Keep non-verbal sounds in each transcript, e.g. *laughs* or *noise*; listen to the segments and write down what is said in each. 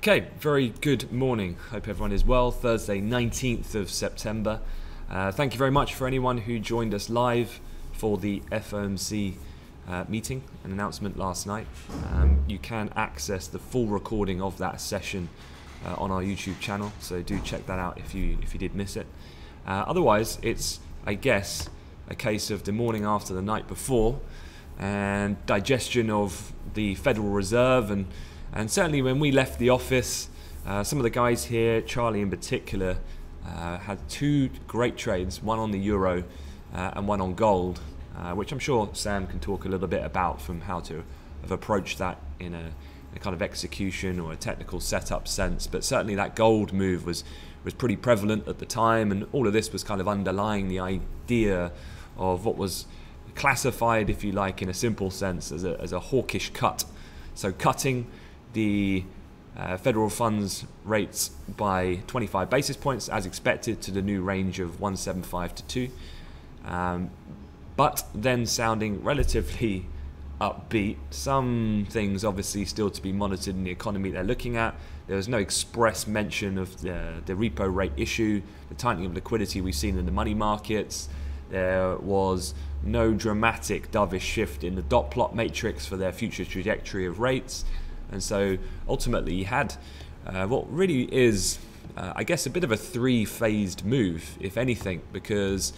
Okay, very good morning. Hope everyone is well. Thursday, 19th of September. Uh, thank you very much for anyone who joined us live for the FOMC uh, meeting, an announcement last night. Um, you can access the full recording of that session uh, on our YouTube channel, so do check that out if you if you did miss it. Uh, otherwise, it's I guess a case of the morning after the night before, and digestion of the Federal Reserve and and certainly when we left the office, uh, some of the guys here, Charlie in particular, uh, had two great trades, one on the euro uh, and one on gold, uh, which I'm sure Sam can talk a little bit about from how to have approached that in a, a, kind of execution or a technical setup sense. But certainly that gold move was was pretty prevalent at the time, and all of this was kind of underlying the idea of what was classified, if you like, in a simple sense, as a, as a hawkish cut. So cutting the uh, federal funds rates by 25 basis points as expected to the new range of 175 to 2 um, but then sounding relatively *laughs* upbeat some things obviously still to be monitored in the economy they're looking at. There was no express mention of the, the repo rate issue the tightening of liquidity we've seen in the money markets. There was no dramatic dovish shift in the dot plot matrix for their future trajectory of rates and so ultimately, he had uh, what really is, uh, I guess, a bit of a three-phased move, if anything, because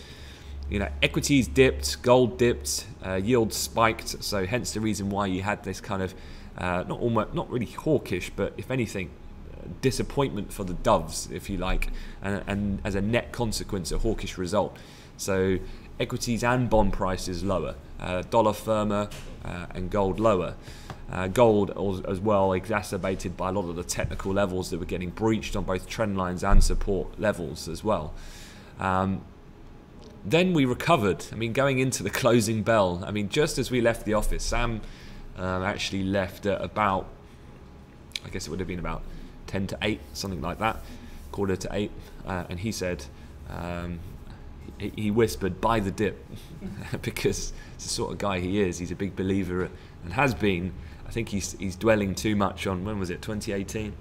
you know equities dipped, gold dipped, uh, yields spiked. So hence the reason why you had this kind of uh, not almost not really hawkish, but if anything, disappointment for the doves, if you like, and, and as a net consequence, a hawkish result. So equities and bond prices lower, uh, dollar firmer, uh, and gold lower. Uh, gold as well exacerbated by a lot of the technical levels that were getting breached on both trend lines and support levels as well. Um, then we recovered. I mean, going into the *laughs* closing bell, I mean, just as we left the office, Sam um, actually left at about, I guess it would have been about 10 to 8, something like that, quarter to 8, uh, and he said, um, he, he whispered, buy the dip, *laughs* because it's the sort of guy he is. He's a big believer and has been think he's he's dwelling too much on when was it 2018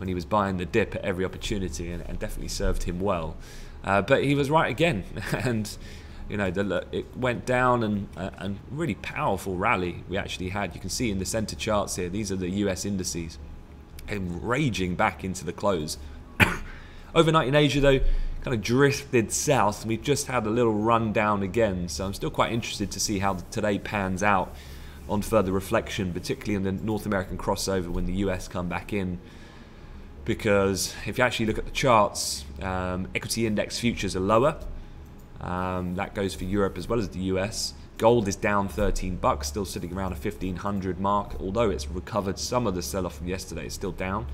when he was buying the dip at every opportunity and, and definitely served him well. Uh, but he was right again, *laughs* and you know the, it went down and uh, and really powerful rally we actually had. You can see in the center charts here. These are the U.S. indices, and raging back into the close. *coughs* Overnight in Asia though kind of drifted south. We've just had a little run down again, so I'm still quite interested to see how today pans out on further reflection, particularly in the North American crossover when the US come back in. Because if you actually look at the charts, um, equity index futures are lower. Um, that goes for Europe as well as the US. Gold is down 13 bucks, still sitting around a 1500 mark, although it's recovered some of the sell off from yesterday, it's still down.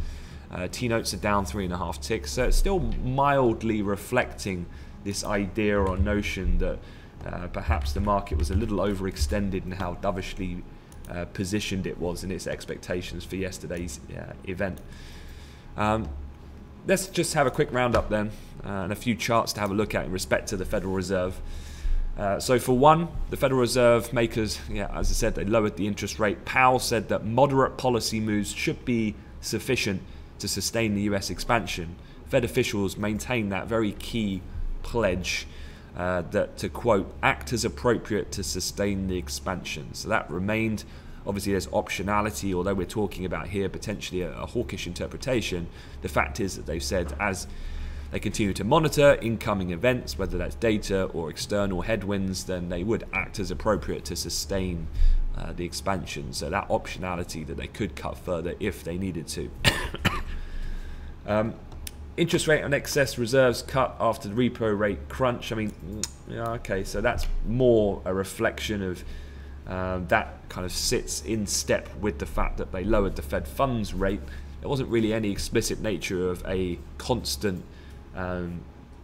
Uh, T notes are down three and a half ticks, so it's still mildly reflecting this idea or notion that uh, perhaps the market was a little overextended in how dovishly uh, positioned it was in its expectations for yesterday's uh, event. Um, let's just have a quick roundup then uh, and a few charts to have a look at in respect to the Federal Reserve. Uh, so for one, the Federal Reserve makers, yeah, as I said, they lowered the interest rate. Powell said that moderate policy moves should be sufficient to sustain the US expansion. Fed officials maintain that very key pledge uh, that, to quote, act as appropriate to sustain the expansion. So that remained. Obviously, there's optionality, although we're talking about here potentially a, a hawkish interpretation. The fact is that they've said as they continue to monitor incoming events, whether that's data or external headwinds, then they would act as appropriate to sustain uh, the expansion. So that optionality that they could cut further if they needed to. *coughs* um, interest rate on excess reserves cut after the repo rate crunch. I mean, yeah, okay, so that's more a reflection of um, that kind of sits in step with the fact that they lowered the Fed funds rate. There wasn't really any explicit nature of a constant um,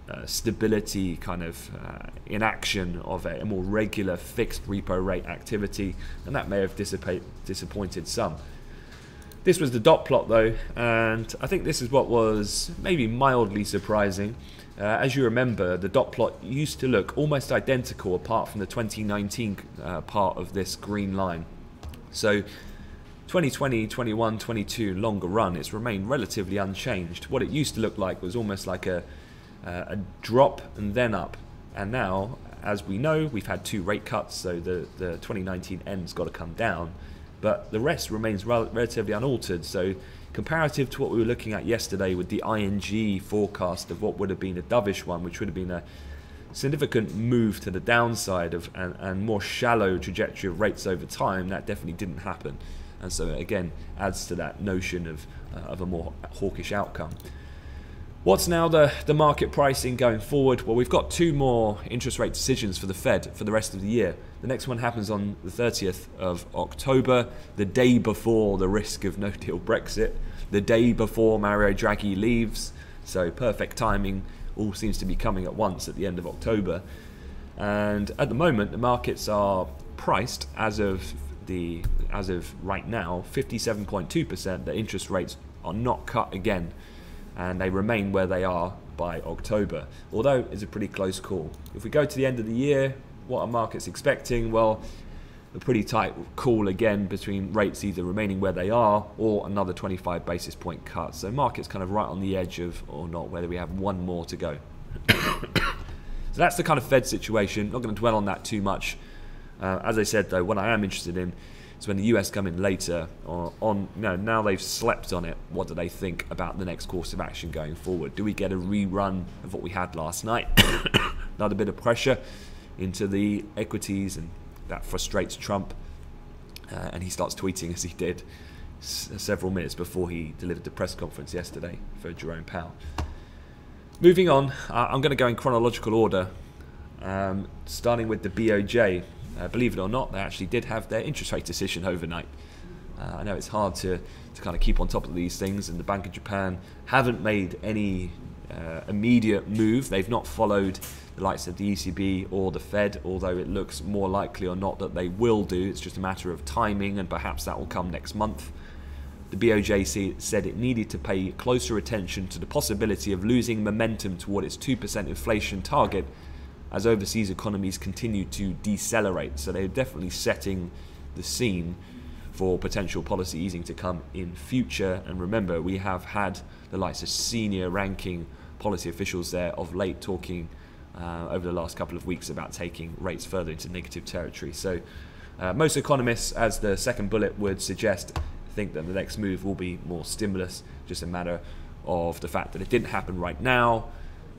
uh, stability kind of uh, inaction of a, a, more regular fixed repo rate activity, and that may have disappointed some. This was the dot plot though, and I think this is what was maybe mildly surprising. Uh, as you remember, the dot plot used to look almost identical apart from the 2019 uh, part of this green line. So 2020, 21, 22 longer run, it's remained relatively unchanged. What it used to look like was almost like a, uh, a drop and then up. And now, as we know, we've had two rate cuts, so the, the 2019 end's got to come down. But the rest remains rel- relatively unaltered. So, comparative to what we were looking at yesterday with the ING forecast of what would have been a dovish one, which would have been a significant move to the downside of and, and more shallow trajectory of rates over time, that definitely didn't happen and so again adds to that notion of, uh, of a more hawkish outcome. What's now the, the market pricing going forward? Well, we've got two more interest rate decisions for the Fed for the rest of the year. The next one happens on the 30th of October, the day before the risk of no deal Brexit, the day before Mario Draghi leaves. So, perfect timing. All seems to be coming at once at the end of October. And at the moment, the markets are priced as of the as of right now, 57.2% that interest rates are not cut again, and they remain where they are by October. Although it's a pretty close call. If we go to the end of the year, what are markets expecting? Well, a pretty tight call again between rates either remaining where they are or another 25 basis point cut. So markets kind of right on the edge of or not, whether we have one more to go. *coughs* so that's the kind of Fed situation. Not going to dwell on that too much. Uh, as I said, though, what I am interested in is when the US come in later on, on you know, now they've slept on it. What do they think about the next course of action going forward? Do we get a rerun of what we had last night? *coughs* Another bit of pressure into the equities, and that frustrates Trump. Uh, and he starts tweeting as he did several minutes before he delivered the press conference yesterday for Jerome Powell. Moving on, uh, I'm going to go in chronological order, um, starting with the BOJ. Uh, believe it or not, they actually did have their interest rate decision overnight. Uh, I know it's hard to, to kind of keep on top of these things, and the Bank of Japan haven't made any uh, immediate move. They've not followed the likes of the ECB or the Fed, although it looks more likely or not that they will do. It's just a matter of timing, and perhaps that will come next month. The BOJ said it needed to pay closer attention to the possibility of losing momentum toward its 2% inflation target as overseas economies continue to decelerate. So they're definitely setting the scene for potential policy easing to come in future. And remember, we have had the likes of senior ranking policy officials there of late talking uh, over the last couple of weeks about taking rates further into negative territory. So uh, most economists, as the second bullet would suggest, think that the next move will be more stimulus, just a matter of the fact that it didn't happen right now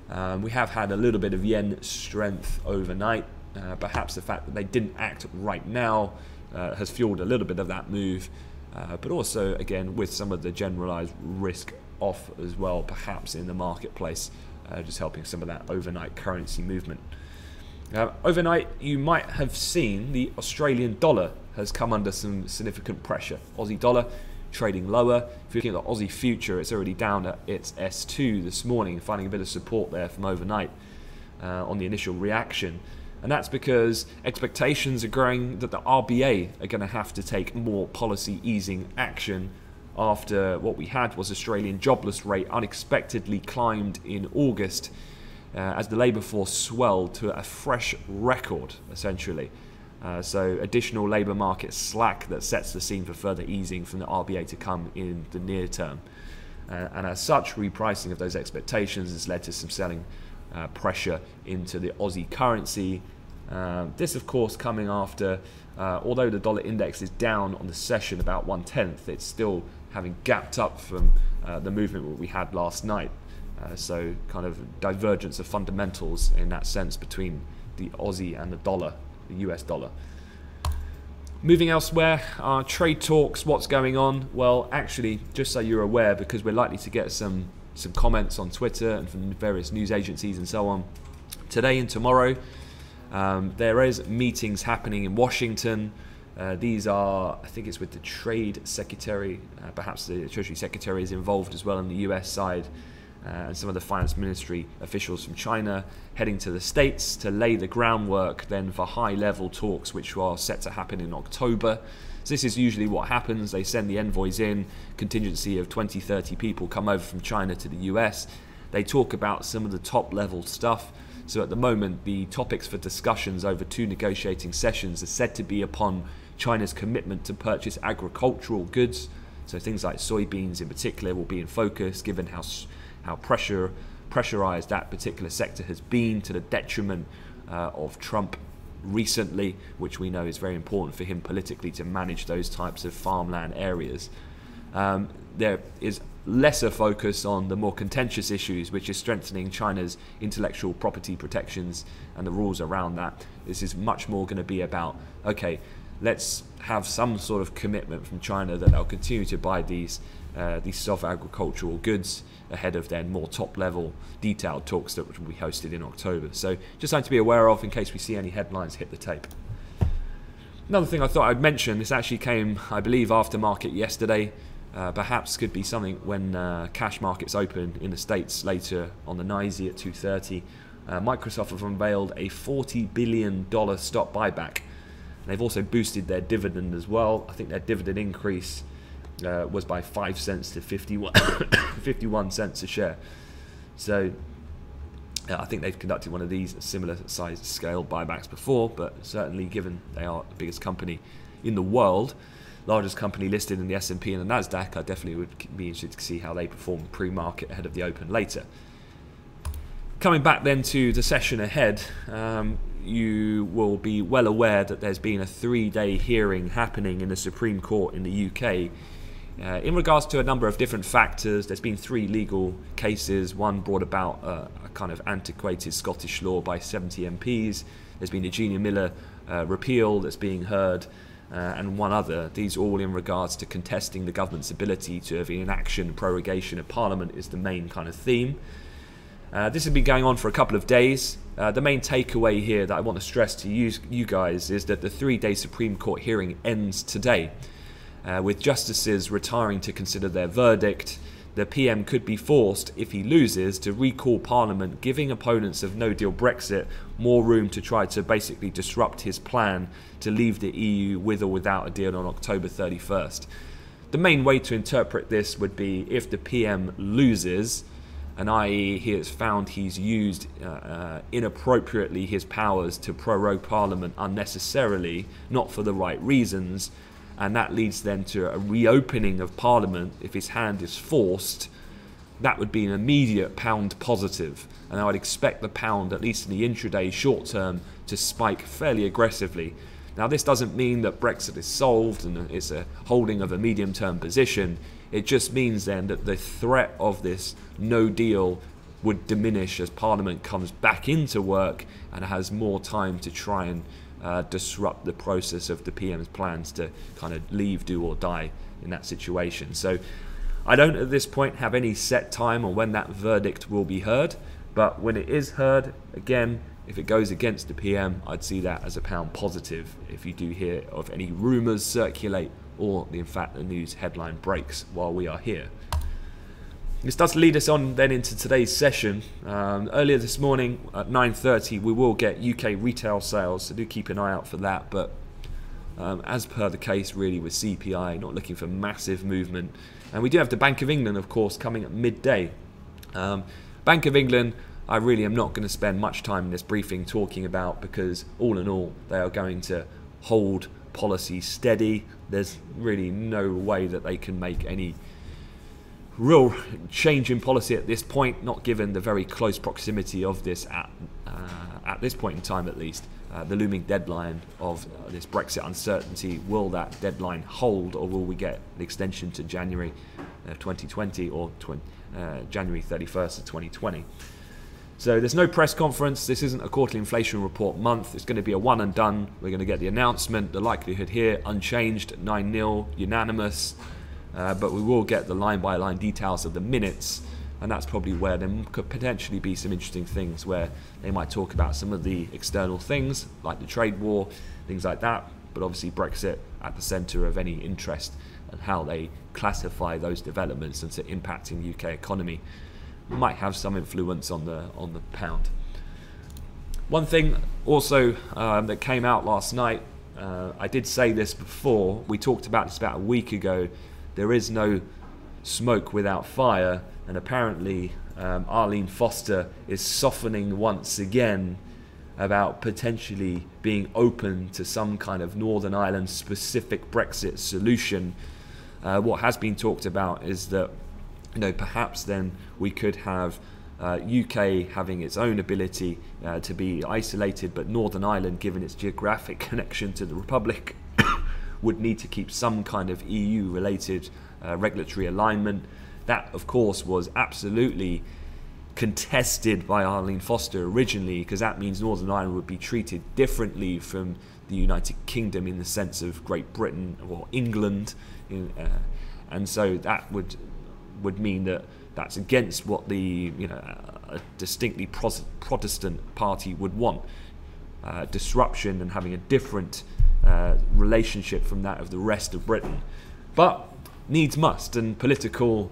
um, we have had a little bit of yen strength overnight. Uh, perhaps the fact that they didn't act right now uh, has fueled a little bit of that move. Uh, but also, again, with some of the generalized risk off as well, perhaps in the marketplace, uh, just helping some of that overnight currency movement. overnight, you might have seen the Australian dollar has come under some significant pressure. Aussie dollar trading lower. If you're looking at the Aussie future, it's already down at its S2 this morning, finding a bit of support there from overnight uh, on the initial reaction. And that's because expectations are growing that the RBA are going to have to take more policy easing action after what we had was Australian jobless rate unexpectedly climbed in August uh, as the labour force swelled to a fresh record, essentially. Uh, so additional labour market slack that sets the scene for further easing from the RBA to come in the near term. Uh, and as such, repricing of those expectations has led to some selling uh, pressure into the Aussie currency. Um, this, of course, coming after, uh, although the dollar index is down on the session about one tenth, it's still having gapped up from uh, the movement we had last night. Uh, so, kind of divergence of fundamentals in that sense between the Aussie and the dollar the US dollar. Moving elsewhere, our trade talks, what's going on? Well, actually, just so you're aware, because we're likely to get some, some comments on Twitter and from various news agencies and so on, today and tomorrow, um, there is meetings happening in Washington. Uh, these are, I think it's with the Trade Secretary, uh, perhaps the Treasury Secretary is involved as well on the US side uh, and some of the finance ministry officials from China heading to the States to lay the groundwork then for high level talks, which are set to happen in October. So this is usually what happens. They send the envoys in, contingency of 20, 30 people come over from China to the US. They talk about some of the top level stuff. So at the moment, the topics for discussions over two negotiating sessions are said to be upon China's commitment to purchase agricultural goods, so things like soybeans in particular, will be in focus given how, how pressure, pressurized that particular sector has been to the detriment uh, of Trump recently, which we know is very important for him politically to manage those types of farmland areas. Um, there is lesser focus on the more contentious issues, which is strengthening China's intellectual property protections and the rules around that. This is much more going to be about okay, let's have some sort of commitment from China that they'll continue to buy these uh, these soft agricultural goods ahead of their more top level detailed talks that will be hosted in October. So just something to be aware of in case we see any headlines hit the tape. Another thing I thought I'd mention, this actually came, I believe, after market yesterday. Uh, perhaps could be something when uh, cash markets open in the States later on the NYSE at 2.30. Uh, Microsoft have unveiled a $40 billion stock buyback. They've also boosted their dividend as well. I think their dividend increase uh, was by 5 cents to 51, *coughs* 51 cents a share. So I think they've conducted one of these similar size scale buybacks before, but certainly given they are the biggest company in the world, largest company listed in the S&P and the Nasdaq, I definitely would be interested to see how they perform pre-market ahead of the open later. Coming back then to the session ahead, um, you will be well aware that there's been a three-day hearing happening in the Supreme Court in the UK uh, in regards to a number of different factors, there's been three legal cases. One brought about uh, a kind of antiquated Scottish law by 70 MPs. There's been a Gina Miller uh, repeal that's being heard, uh, and one other. These all in regards to contesting the government's ability to have an inaction, prorogation of Parliament is the main kind of theme. Uh, this has been going on for a couple of days. Uh, the main takeaway here that I want to stress to you, you guys is that the three-day Supreme Court hearing ends today. Uh, with justices retiring to consider their verdict, the PM could be forced, if he loses, to recall Parliament, giving opponents of no deal Brexit more room to try to basically disrupt his plan to leave the EU with or without a deal on October 31st. The main way to interpret this would be if the PM loses, and i.e., he has found he's used uh, uh, inappropriately his powers to prorogue Parliament unnecessarily, not for the right reasons, and that leads then to a reopening of Parliament if his hand is forced, that would be an immediate pound positive, and I would expect the pound, at least in the intraday short term, to spike fairly aggressively. Now, this doesn't mean that Brexit is solved and it's a holding of a medium term position. It just means then that the threat of this no deal would diminish as Parliament comes back into work and has more time to try and uh, disrupt the process of the PM's plans to kind of leave, do or die in that situation. So I don't at this point have any set time on when that verdict will be heard, but when it is heard, again, if it goes against the PM, I'd see that as a pound positive if you do hear of any rumours circulate or in fact the news headline breaks while we are here. This does lead us on then into today's session. Um, earlier this morning at 9.30 we will get UK retail sales, so do keep an eye out for that. But um, as per the case really with CPI, not looking for massive movement. And we do have the Bank of England, of course, coming at midday. Um, Bank of England, I really am not going to spend much time in this briefing talking about because all in all, they are going to hold policy steady. There's really no way that they can make any real change in policy at this point, not given the very close proximity of this at, uh, at this point in time at least. Uh, the looming deadline of uh, this Brexit uncertainty. Will that deadline hold, or will we get an extension to January of 2020 or uh, January 31st of 2020? So there's no press conference. This isn't a quarterly inflation report month. It's going to be a one and done. We're going to get the announcement. The likelihood here unchanged, 9 0, unanimous. Uh, but we will get the line by line details of the minutes, and that's probably where there could potentially be some interesting things where they might talk about some of the external things, like the trade war, things like that, but obviously Brexit at the centre of any interest and how they classify those developments and into impacting the UK economy might have some influence on the on the pound. One thing also um, that came out last night, uh, I did say this before. We talked about this about a week ago there is no smoke without fire, and apparently um, Arlene Foster is softening once again about potentially being open to some kind of Northern Ireland specific Brexit solution. Uh, what has been talked about is that you know perhaps then we could have uh, UK having its own ability uh, to be isolated, but Northern Ireland, given its geographic *laughs* connection to the Republic, *coughs* would need to keep some kind of EU related uh, regulatory alignment. That, of course, was absolutely contested by Arlene Foster originally, because that means Northern Ireland would be treated differently from the United Kingdom in the sense of Great Britain or England, in, uh, and so that would would mean that that's against what the you know a distinctly Protestant party would want. Uh, disruption and having a different uh, relationship from that of the rest of Britain. But needs must, and political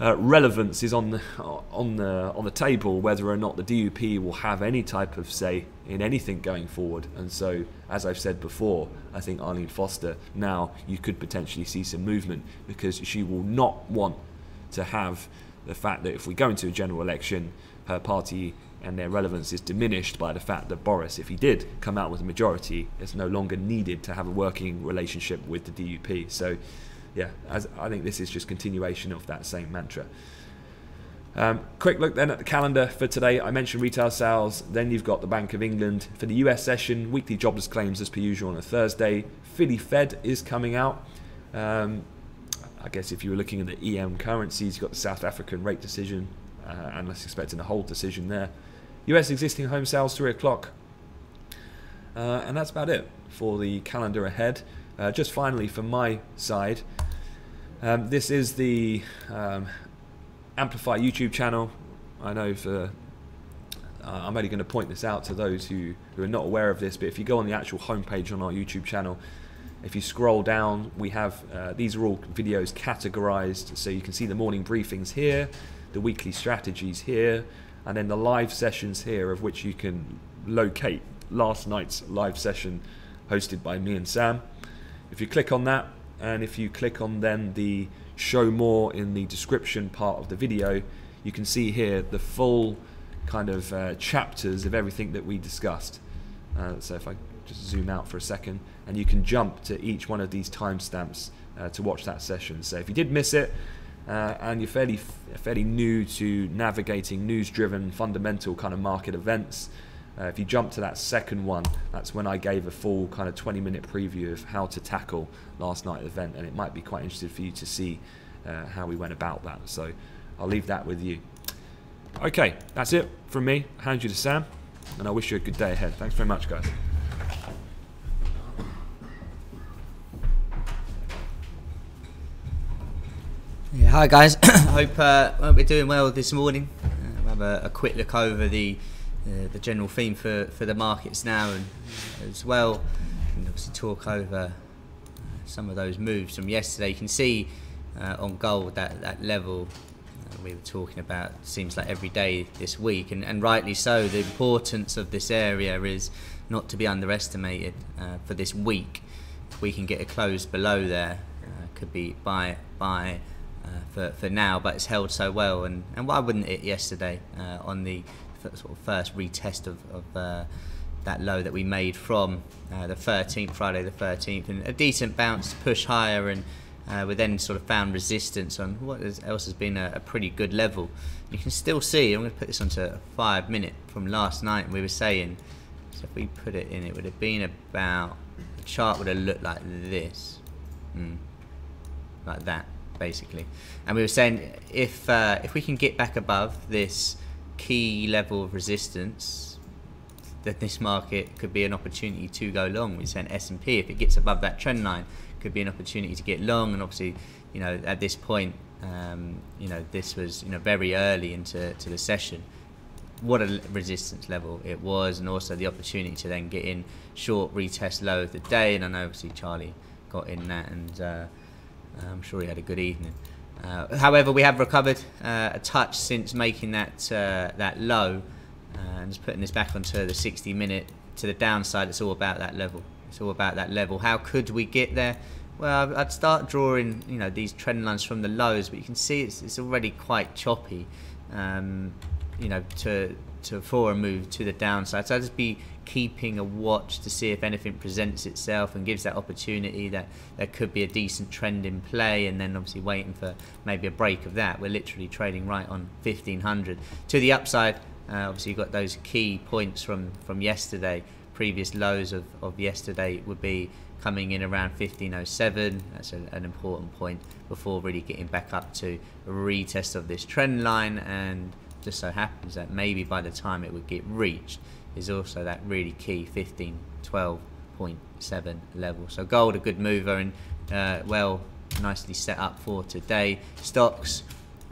uh, relevance is on the on the on the table whether or not the DUP will have any type of say in anything going forward. And so, as I've said before, I think Arlene Foster now you could potentially see some movement because she will not want to have the fact that if we go into a general election, her party and their relevance is diminished by the fact that Boris, if he did come out with a majority, is no longer needed to have a working relationship with the DUP. So, yeah, as, I think this is just continuation of that same mantra. Um, quick look then at the calendar for today. I mentioned retail sales. Then you've got the Bank of England for the US session. Weekly jobless claims as per usual on a Thursday. Philly Fed is coming out. Um, I guess if you were looking at the EM currencies, you've got the South African rate decision, uh, analysts expecting a hold decision there. US existing home sales, 3 o'clock. Uh, and that's about it for the calendar ahead. Uh, just finally, from my side, um, this is the um, Amplify YouTube channel. I know for uh, I'm only going to point this out to those who, who are not aware of this, but if you go on the actual homepage on our YouTube channel, if you scroll down, we have uh, these are all videos categorized, so you can see the morning briefings here, the weekly strategies here, and then the live sessions here, of which you can locate last night's live session hosted by me and Sam. If you click on that, and if you click on then the show more in the description part of the video, you can see here the full kind of uh, chapters of everything that we discussed. Uh, so if I just zoom out for a second, and you can jump to each one of these timestamps uh, to watch that session. So if you did miss it, uh, and you're fairly fairly new to navigating news-driven, fundamental kind of market events, uh, if you jump to that second one, that's when I gave a full kind of 20-minute preview of how to tackle last night's event, and it might be quite interesting for you to see uh, how we went about that. So I'll leave that with you. Okay, that's it from me. Hand you to Sam, and I wish you a good day ahead. Thanks very much, guys. Hi guys. *coughs* Hope uh, we're doing well this morning. Uh, we'll have a, a, quick look over the uh, the general theme for, for the markets now, and as well, and obviously talk over uh, some of those moves from yesterday. You can see uh, on gold that that level uh, we were talking about seems like every day this week, and, and rightly so. The importance of this area is not to be underestimated. for this week, if we can get a close below there, could be by by uh, for, for now, but it's held so well. And, and why wouldn't it yesterday uh, on the sort of first retest of, of uh, that low that we made from uh, the 13th, Friday the 13th, and a decent bounce to push higher, and uh, we then sort of found resistance on what else has been a, a, pretty good level. You can still see, I'm going to put this onto a five minute from last night, we were saying, so if we put it in, it would have been about, the chart would have looked like this, mm, like that basically. And we were saying if uh, if we can get back above this key level of resistance, then this market could be an opportunity to go long. We're saying S and P if it gets above that trend line could be an opportunity to get long. And obviously, you know, at this point, um, you know, this was you know very early into to the session. What a resistance level it was, and also the opportunity to then get in short retest low of the day. And I know obviously Charlie got in that and. Uh, I'm sure he had a good evening. Uh, however, we have recovered uh, a touch since making that uh, that low, uh, and just putting this back onto the 60 minute to the downside. It's all about that level. It's all about that level. How could we get there? Well, I'd start drawing, you know, these trend lines from the lows, but you can see it's, it's already quite choppy. Um, you know, to to for a move to the downside. So I'd just be keeping a watch to see if anything presents itself and gives that opportunity that there could be a decent trend in play and then obviously waiting for maybe a break of that. We're literally trading right on 1500. To the upside, uh, obviously you've got those key points from, from yesterday. Previous lows of, of yesterday would be coming in around 1507. That's an important point before really getting back up to a retest of this trend line and just so happens that maybe by the time it would get reached is also that really key 15 12.7 level. So gold a good mover and uh, well nicely set up for today. Stocks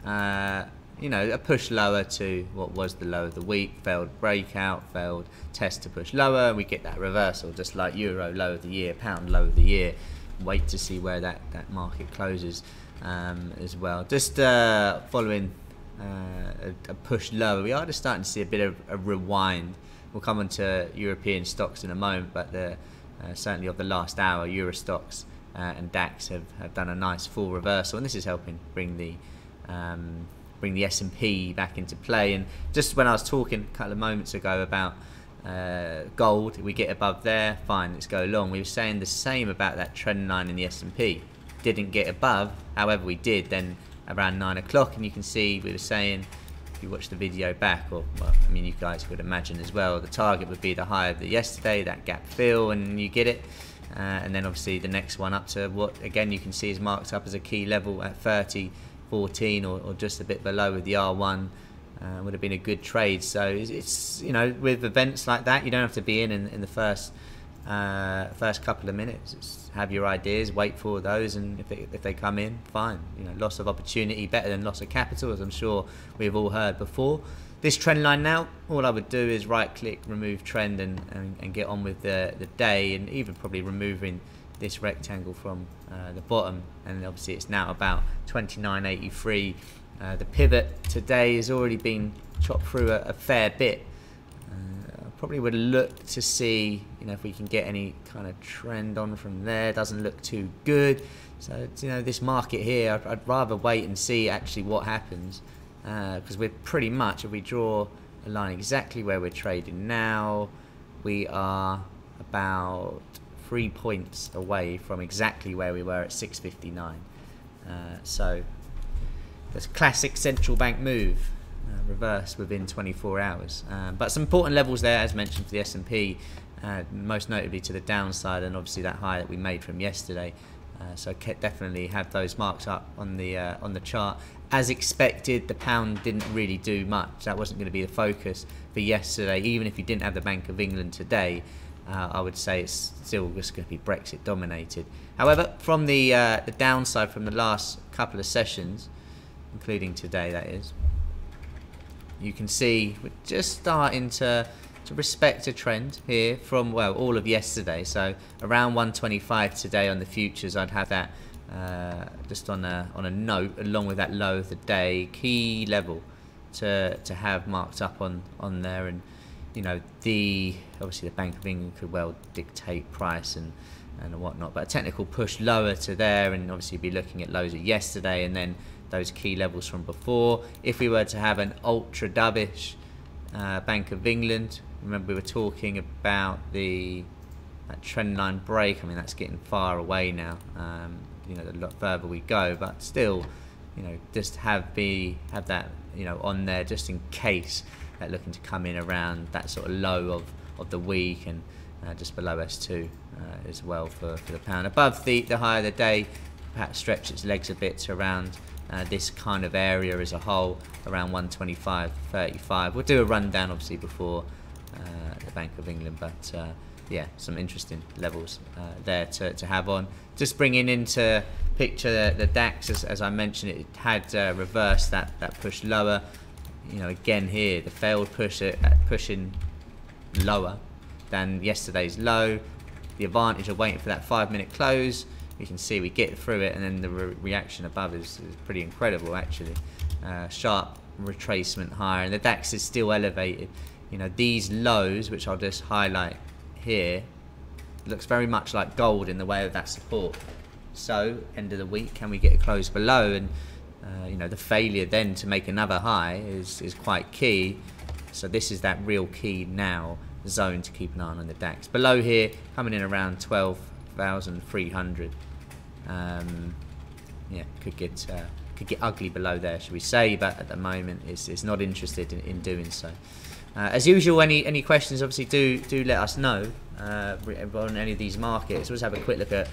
uh, you know a push lower to what was the low of the week. Failed breakout failed test to push lower. We get that reversal just like euro low of the year pound low of the year. Wait to see where that that market closes um, as well. Just uh, following uh, a, a, push lower we are just starting to see a bit of a rewind We'll come on to European stocks in a moment, but the, uh, certainly of the last hour, Euro Stoxx uh, and DAX have, have done a nice full reversal, and this is helping bring the um, bring the S&P back into play. And just when I was talking a couple of moments ago about uh, gold, we get above there, fine, let's go along. We were saying the same about that trend line in the S&P. Didn't get above, however we did then around 9 o'clock, and you can see we were saying you watch the video back, or well, I mean, you guys would imagine as well, the target would be the high of the yesterday, that gap fill, and you get it. Uh, and then obviously the next one up to what again you can see is marked up as a key level at 30, 14, or, or just a bit below with the R1. Uh, would have been a good trade. So it's, it's, you know with events like that, you don't have to be in in, in the first uh, first couple of minutes. Just have your ideas, wait for those, and if they, if they come in, fine. You know, loss of opportunity better than loss of capital, as I'm sure we've all heard before. This trend line now, all I would do is right click, remove trend, and, and, and get on with the, the day, and even probably removing this rectangle from uh, the bottom. And obviously, it's now about 29.83. Uh, the pivot today has already been chopped through a, a fair bit probably would look to see you know if we can get any kind of trend on from there. Doesn't look too good. So you know this market here I'd, I'd rather wait and see actually what happens because uh, we're pretty much if we draw a line exactly where we're trading now we are about three points away from exactly where we were at 659 uh, so that's classic central bank move uh, reverse within 24 hours. Um, but some important levels there, as mentioned, for the S&P, uh, most notably to the downside, and obviously that high that we made from yesterday. Uh, so definitely have those marks up on the uh, on the chart. As expected, the pound didn't really do much. That wasn't going to be the focus for yesterday. Even if you didn't have the Bank of England today, uh, I would say it's still just going to be Brexit dominated. However, from the uh, the downside from the last couple of sessions, including today, that is, you can see we're just starting to to respect a trend here from well all of yesterday. So around 125 today on the futures I'd have that uh, just on a on a note along with that low of the day key level to to have marked up on on there. And you know the obviously the Bank of England could well dictate price and and whatnot but a technical push lower to there and obviously be looking at lows of yesterday and then those key levels from before. If we were to have an ultra dovish uh, Bank of England, remember we were talking about the that trend line break. I mean that's getting far away now. Um, you know, the further we go, but still, you know, just have be have that you know on there just in case they're looking to come in around that sort of low of of the week and uh, just below S2 uh, as well for, for the pound. Above the the higher the day, perhaps stretch its legs a bit to around uh, this kind of area as a whole around 125 35 we'll do a rundown obviously before uh, the Bank of England but uh, yeah some interesting levels uh, there to, to have on. Just bringing into picture the DAX as, as I mentioned it had uh, reversed that that push lower. You know again here the failed push at pushing lower than yesterday's low. The advantage of waiting for that five minute close you can see we get through it and then the re reaction above is, is, pretty incredible actually. Uh, sharp retracement higher and the DAX is still elevated. You know, these lows, which I'll just highlight here, looks very much like gold in the way of that support. So, end of the week, can we get a close below? And, uh, you know, the failure then to make another high is, is quite key. So this is that real key now zone to keep an eye on the DAX. Below here, coming in around 12,300. Um, yeah, could get uh, could get ugly below there, should we say? But at the moment, it's, it's not interested in, in doing so. Uh, as usual, any any questions, obviously, do do let us know uh, on any of these markets. Let's have a quick look at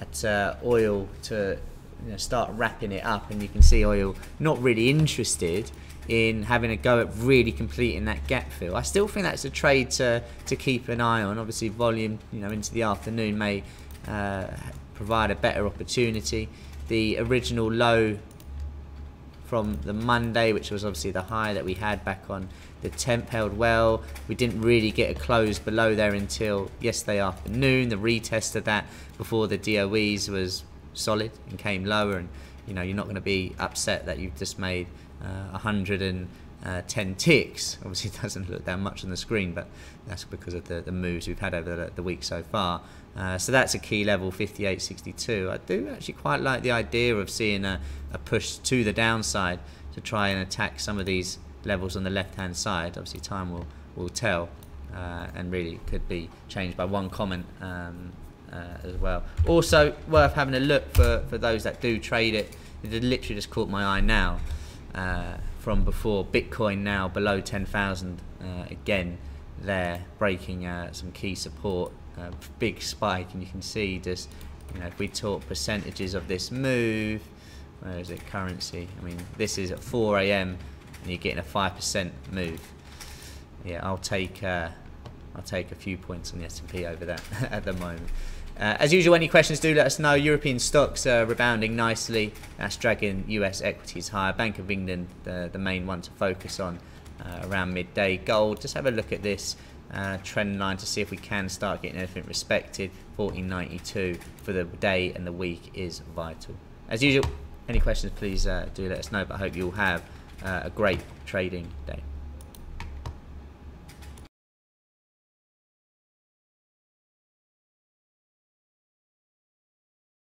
at uh, oil to you know, start wrapping it up, and you can see oil not really interested in having a go at really completing that gap fill. I still think that's a trade to to keep an eye on. Obviously, volume you know into the afternoon may uh, provide a better opportunity. The original low from the Monday, which was obviously the high that we had back on the temp held well. We didn't really get a close below there until yesterday afternoon. The retest of that before the DOEs was solid and came lower and you know you're not going to be upset that you've just made uh, 110 uh, ticks. Obviously, it doesn't look that much on the screen, but that's because of the, the moves we've had over the, the week so far. Uh, so that's a key level, 58.62. I do actually quite like the idea of seeing a, a push to the downside to try and attack some of these levels on the left-hand side. Obviously, time will will tell, uh, and really could be changed by one comment um, uh, as well. Also, worth having a look for for those that do trade it. It literally just caught my eye now uh, from before. Bitcoin now below 10,000 uh, again there, breaking some key support. Big spike, and you can see just, you know, if we talk percentages of this move, where is it? Currency. I mean, this is at 4 a.m. and you're getting a 5% move. Yeah, I'll take. Uh, I'll take a few points on the S&P over that *laughs* at the moment. Uh, as usual, any questions do let us know. European stocks are rebounding nicely. That's dragging US equities higher. Bank of England, the, the main one to focus on uh, around midday. Gold, just have a look at this uh, trend line to see if we can start getting anything respected. 1492 for the day and the week is vital. As usual, any questions, please uh, do let us know. But I hope you'll have uh, a great trading day.